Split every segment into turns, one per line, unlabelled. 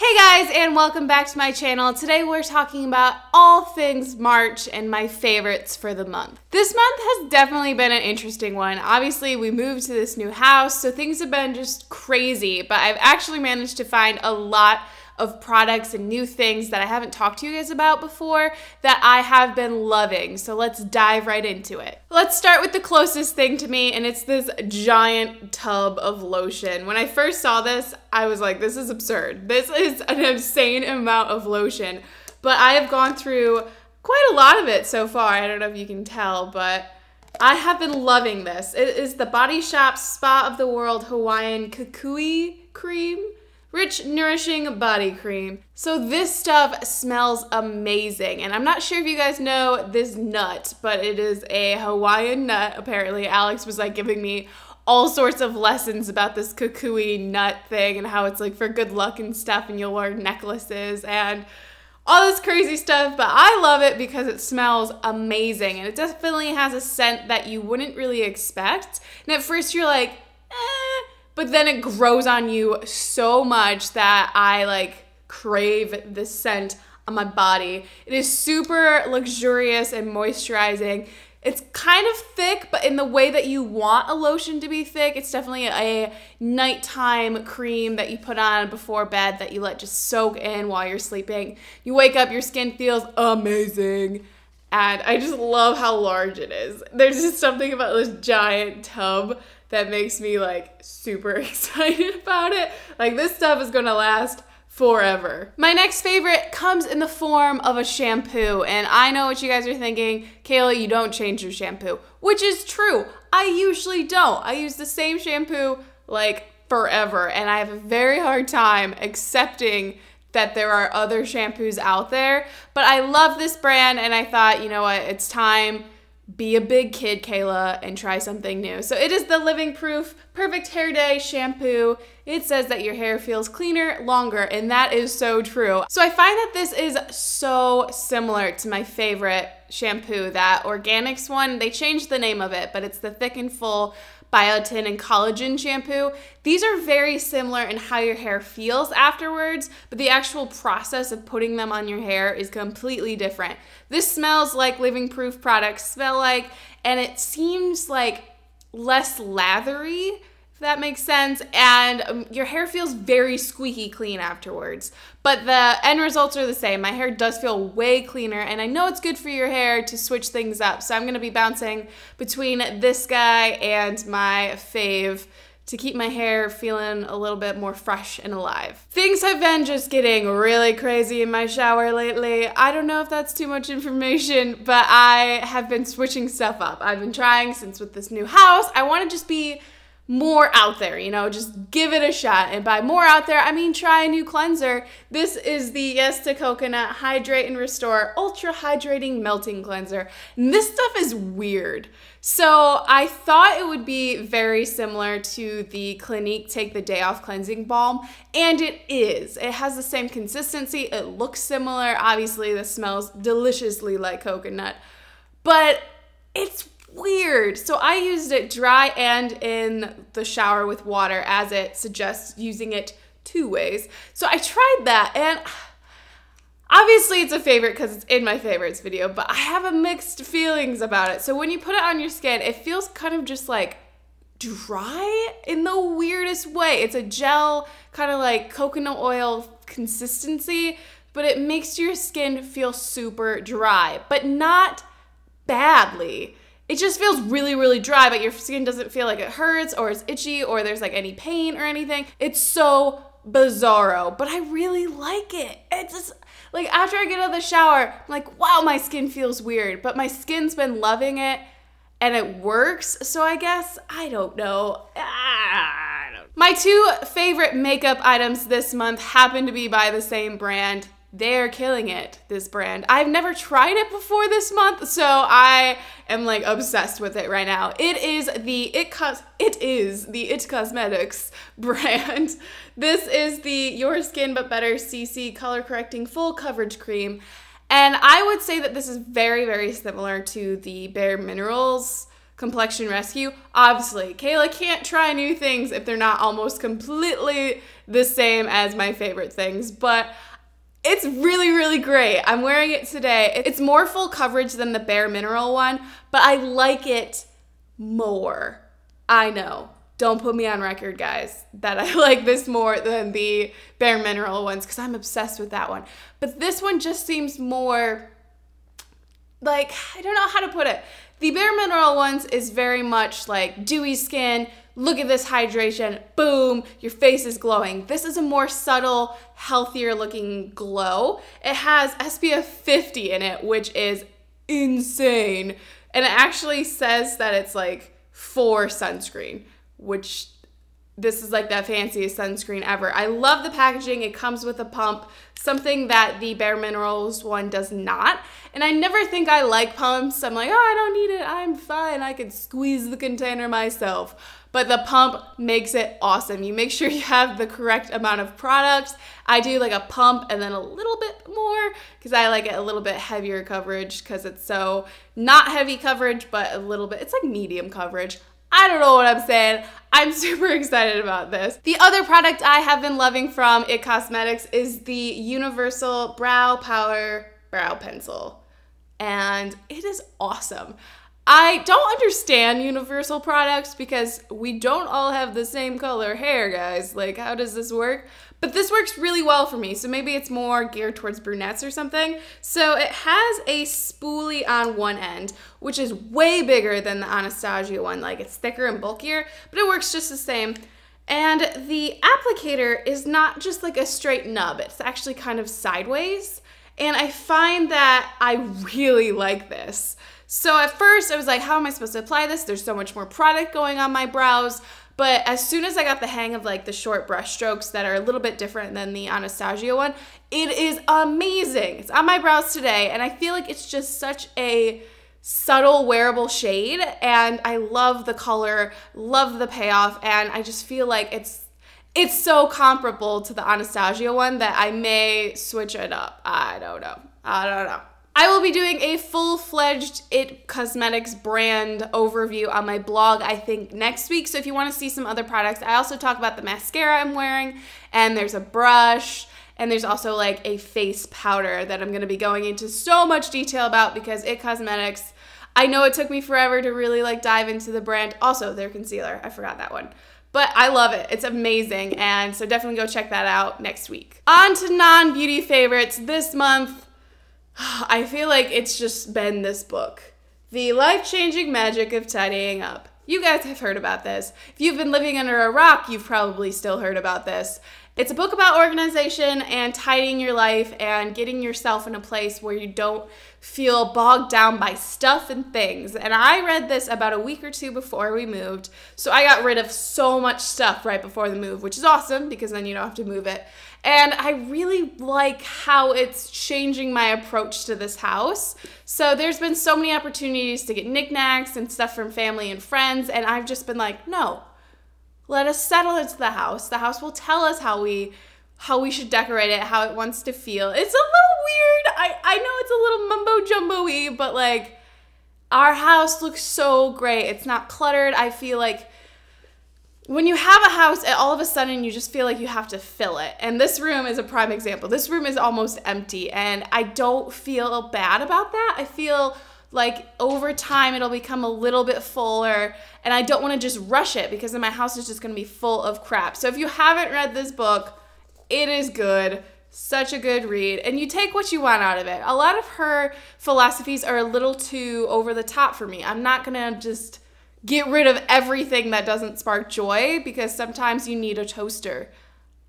Hey guys, and welcome back to my channel. Today we're talking about all things March and my favorites for the month. This month has definitely been an interesting one. Obviously, we moved to this new house, so things have been just crazy, but I've actually managed to find a lot of products and new things that I haven't talked to you guys about before that I have been loving. So let's dive right into it. Let's start with the closest thing to me, and it's this giant tub of lotion. When I first saw this, I was like, this is absurd. This is an insane amount of lotion. But I have gone through quite a lot of it so far. I don't know if you can tell, but I have been loving this. It is the Body Shop Spa of the World Hawaiian Kukui Cream. Rich, nourishing body cream. So this stuff smells amazing. And I'm not sure if you guys know this nut, but it is a Hawaiian nut. Apparently, Alex was like giving me all sorts of lessons about this kukui nut thing and how it's like for good luck and stuff and you'll wear necklaces and all this crazy stuff, but I love it because it smells amazing and it definitely has a scent that you wouldn't really expect. And at first you're like, but then it grows on you so much that I like crave the scent on my body. It is super luxurious and moisturizing. It's kind of thick, but in the way that you want a lotion to be thick. It's definitely a nighttime cream that you put on before bed that you let just soak in while you're sleeping. You wake up, your skin feels amazing. And I just love how large it is. There's just something about this giant tub that makes me like super excited about it. Like this stuff is gonna last forever. My next favorite comes in the form of a shampoo, and I know what you guys are thinking, Kayla, you don't change your shampoo, which is true. I usually don't. I use the same shampoo like forever, and I have a very hard time accepting that there are other shampoos out there. But I love this brand, and I thought, you know what, it's time be a big kid, Kayla, and try something new. So it is the Living Proof Perfect Hair Day shampoo. It says that your hair feels cleaner longer, and that is so true. So I find that this is so similar to my favorite shampoo, that Organix one. They changed the name of it, but it's the Thick and Full biotin and collagen shampoo. These are very similar in how your hair feels afterwards, but the actual process of putting them on your hair is completely different. This smells like living proof products smell like, and it seems like less lathery that makes sense. And um, your hair feels very squeaky clean afterwards. But the end results are the same. My hair does feel way cleaner, and I know it's good for your hair to switch things up. So I'm gonna be bouncing between this guy and my fave to keep my hair feeling a little bit more fresh and alive. Things have been just getting really crazy in my shower lately. I don't know if that's too much information, but I have been switching stuff up. I've been trying since with this new house. I want to just be more out there, you know, just give it a shot. And by more out there, I mean try a new cleanser. This is the Yes to Coconut Hydrate and Restore Ultra Hydrating Melting Cleanser. And this stuff is weird. So I thought it would be very similar to the Clinique Take the Day Off Cleansing Balm, and it is. It has the same consistency, it looks similar. Obviously, this smells deliciously like coconut, but it's weird. So I used it dry and in the shower with water as it suggests using it two ways. So I tried that and obviously it's a favorite because it's in my favorites video, but I have a mixed feelings about it. So when you put it on your skin, it feels kind of just like dry in the weirdest way. It's a gel, kind of like coconut oil consistency, but it makes your skin feel super dry, but not badly it just feels really, really dry, but your skin doesn't feel like it hurts or is itchy or there's like any pain or anything. It's so bizarro, but I really like it. It's just like after I get out of the shower, I'm like, wow, my skin feels weird, but my skin's been loving it and it works. So I guess, I don't know. Ah, I don't. My two favorite makeup items this month happen to be by the same brand. They're killing it, this brand. I've never tried it before this month, so I am like obsessed with it right now. It is the It Cos it is the It Cosmetics brand. This is the Your Skin But Better CC Color Correcting Full Coverage Cream. And I would say that this is very, very similar to the Bare Minerals Complexion Rescue. Obviously, Kayla can't try new things if they're not almost completely the same as my favorite things, but it's really, really great. I'm wearing it today. It's more full coverage than the Bare Mineral one, but I like it more. I know. Don't put me on record, guys, that I like this more than the Bare Mineral ones because I'm obsessed with that one. But this one just seems more like, I don't know how to put it. The Bare Mineral ones is very much like dewy skin, look at this hydration, boom, your face is glowing. This is a more subtle, healthier looking glow. It has SPF 50 in it, which is insane. And it actually says that it's like for sunscreen, which this is like the fanciest sunscreen ever. I love the packaging. It comes with a pump, something that the Bare Minerals one does not. And I never think I like pumps. I'm like, oh, I don't need it. I'm fine. I can squeeze the container myself. But the pump makes it awesome. You make sure you have the correct amount of products. I do like a pump and then a little bit more because I like it a little bit heavier coverage because it's so not heavy coverage, but a little bit, it's like medium coverage. I don't know what I'm saying. I'm super excited about this. The other product I have been loving from IT Cosmetics is the Universal Brow Power Brow Pencil. And it is awesome. I don't understand universal products because we don't all have the same color hair, guys. Like, how does this work? But this works really well for me, so maybe it's more geared towards brunettes or something. So it has a spoolie on one end, which is way bigger than the Anastasia one. Like, it's thicker and bulkier, but it works just the same. And the applicator is not just like a straight nub, it's actually kind of sideways. And I find that I really like this. So at first I was like, how am I supposed to apply this? There's so much more product going on my brows. But as soon as I got the hang of like the short brush strokes that are a little bit different than the Anastasia one, it is amazing. It's on my brows today and I feel like it's just such a subtle wearable shade and I love the color, love the payoff and I just feel like it's it's so comparable to the Anastasia one that I may switch it up. I don't know. I don't know. I will be doing a full-fledged IT Cosmetics brand overview on my blog, I think, next week. So if you want to see some other products, I also talk about the mascara I'm wearing, and there's a brush, and there's also like a face powder that I'm going to be going into so much detail about because IT Cosmetics, I know it took me forever to really like dive into the brand. Also, their concealer, I forgot that one. But I love it. It's amazing. And so definitely go check that out next week. On to non-beauty favorites this month. I feel like it's just been this book The Life Changing Magic of Tidying Up. You guys have heard about this. If you've been living under a rock, you've probably still heard about this. It's a book about organization and tidying your life and getting yourself in a place where you don't feel bogged down by stuff and things. And I read this about a week or two before we moved. So I got rid of so much stuff right before the move, which is awesome because then you don't have to move it. And I really like how it's changing my approach to this house. So there's been so many opportunities to get knickknacks and stuff from family and friends, and I've just been like, no, let us settle into the house. The house will tell us how we how we should decorate it, how it wants to feel. It's a little weird. I, I know it's a little mumbo jumbo-y, but like our house looks so great. It's not cluttered. I feel like when you have a house, all of a sudden you just feel like you have to fill it. And this room is a prime example. This room is almost empty, and I don't feel bad about that. I feel like over time it'll become a little bit fuller, and I don't want to just rush it because then my house is just going to be full of crap. So if you haven't read this book, it is good. Such a good read. And you take what you want out of it. A lot of her philosophies are a little too over the top for me. I'm not going to just get rid of everything that doesn't spark joy because sometimes you need a toaster.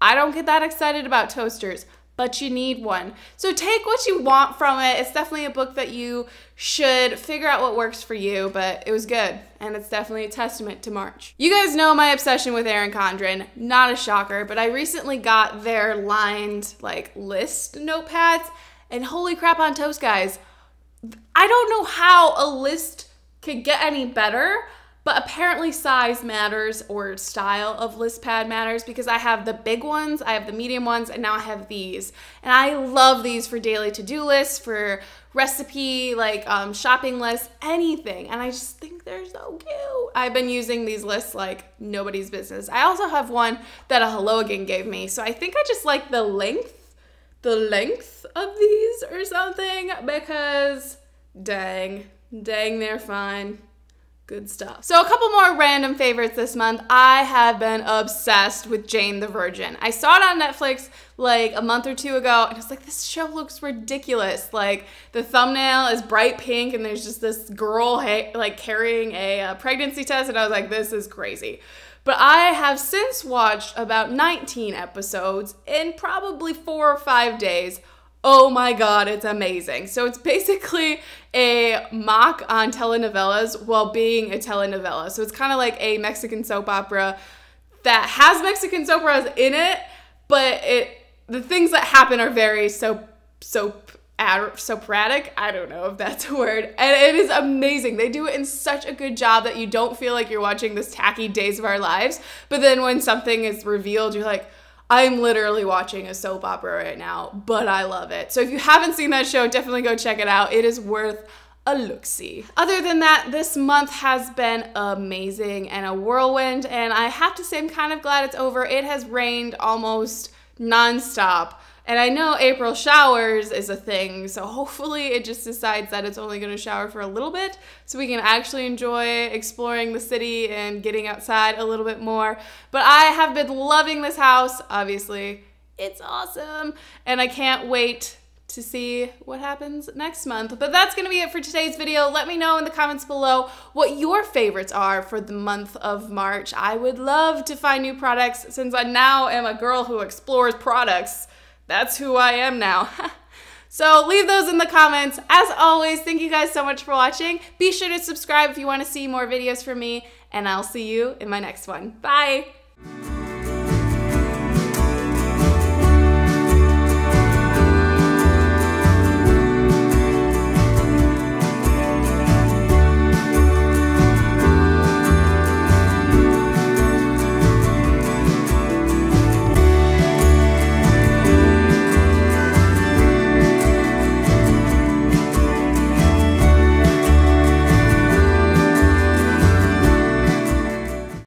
I don't get that excited about toasters, but you need one. So take what you want from it. It's definitely a book that you should figure out what works for you, but it was good. And it's definitely a testament to March. You guys know my obsession with Erin Condren. Not a shocker, but I recently got their lined like list notepads and holy crap on toast, guys. I don't know how a list could get any better but apparently size matters or style of list pad matters because I have the big ones, I have the medium ones, and now I have these. And I love these for daily to-do lists, for recipe, like um, shopping lists, anything. And I just think they're so cute. I've been using these lists like nobody's business. I also have one that a Hello Again gave me. So I think I just like the length the length of these or something because dang, dang, they're fine. Good stuff. So, a couple more random favorites this month. I have been obsessed with Jane the Virgin. I saw it on Netflix like a month or two ago, and I was like, this show looks ridiculous. Like, the thumbnail is bright pink, and there's just this girl like carrying a uh, pregnancy test, and I was like, this is crazy. But I have since watched about 19 episodes in probably four or five days. Oh my god, it's amazing. So it's basically a mock on telenovelas while being a telenovela. So it's kind of like a Mexican soap opera that has Mexican soap operas in it, but it the things that happen are very soap soap soporific. I don't know if that's a word. And it is amazing. They do it in such a good job that you don't feel like you're watching this tacky Days of Our Lives. But then when something is revealed, you're like, I'm literally watching a soap opera right now, but I love it. So if you haven't seen that show, definitely go check it out. It is worth a look see. Other than that, this month has been amazing and a whirlwind, and I have to say, I'm kind of glad it's over. It has rained almost nonstop. And I know April showers is a thing, so hopefully it just decides that it's only going to shower for a little bit so we can actually enjoy exploring the city and getting outside a little bit more. But I have been loving this house, obviously. It's awesome, and I can't wait to see what happens next month. But that's gonna be it for today's video. Let me know in the comments below what your favorites are for the month of March. I would love to find new products since I now am a girl who explores products that's who I am now. so leave those in the comments. As always, thank you guys so much for watching. Be sure to subscribe if you want to see more videos from me, and I'll see you in my next one. Bye!